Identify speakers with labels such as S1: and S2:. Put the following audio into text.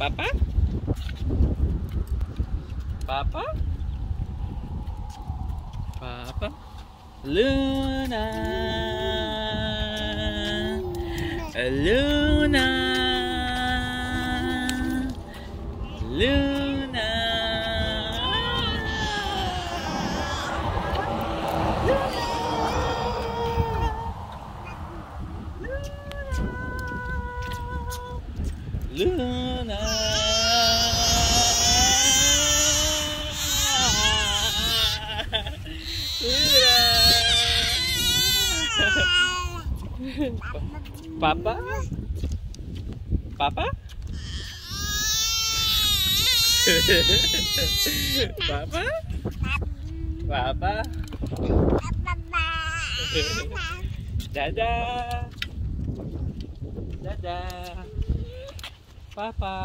S1: Papa? Papa? Papa? Luna! Luna! Luna! Luna! Luna! Papa? Papa? Papa? Papa? Dadah! Dadah! Papa!